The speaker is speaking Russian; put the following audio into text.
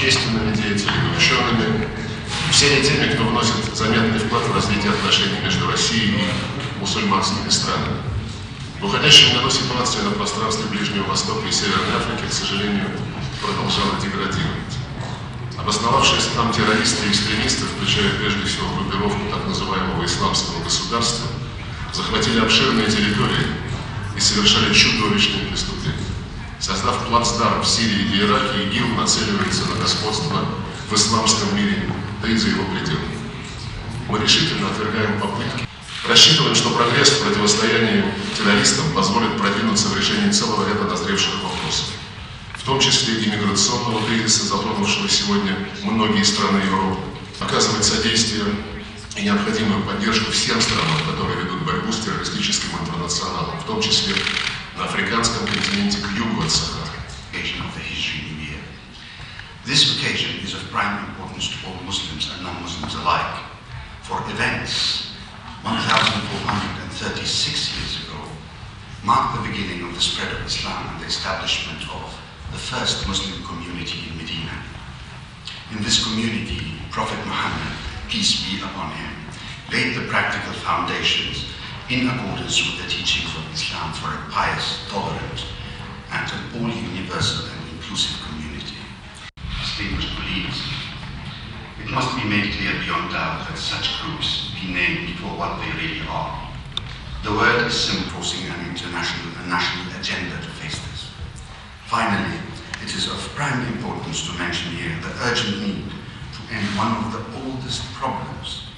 деятелями, учеными, всеми теми, кто вносит заметный вклад в развитие отношений между Россией и мусульманскими странами. В уходящем году ситуация на пространстве Ближнего Востока и Северной Африки, к сожалению, продолжала деградировать. Обосновавшиеся там террористы и экстремисты, включая прежде всего группировку так называемого исламского государства, захватили обширные территории и совершали чудовищные преступления. Создав плацдарм в Сирии и Ираке, ИГИЛ нацеливается на господство в исламском мире, да и за его пределами. Мы решительно отвергаем попытки. Рассчитываем, что прогресс в противостоянии террористам позволит продвинуться в решении целого ряда назревших вопросов в том числе и миграционного кризиса, затронувшего сегодня многие страны Европы, оказывать содействие и необходимую поддержку всем странам, которые ведут борьбу с террористическим интернационалом, в том числе на африканском континенте к югу от Сахары. This occasion is of prime importance to all Muslims and non-Muslims alike. For events 1436 years ago marked the beginning of the spread of Islam and the establishment of the first Muslim community in Medina. In this community, Prophet Muhammad, peace be upon him, laid the practical foundations in accordance with the teachings of Islam for a pious, tolerant, and an all-universal and inclusive community. Distinguished colleagues, it must be made clear beyond doubt that such groups be named for what they really are. The world is forcing an international and national agenda to face this. Finally, it is of prime importance to mention here the urgent need to end one of the oldest problems